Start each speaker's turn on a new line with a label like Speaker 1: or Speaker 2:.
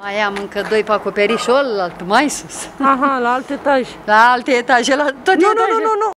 Speaker 1: Mai am încă doi pe acoperișul ălalt, mai sus.
Speaker 2: Aha, la alt etaj.
Speaker 1: La alte etaje, la toate
Speaker 2: Nu,
Speaker 1: etaje.
Speaker 2: nu, nu, nu, nu.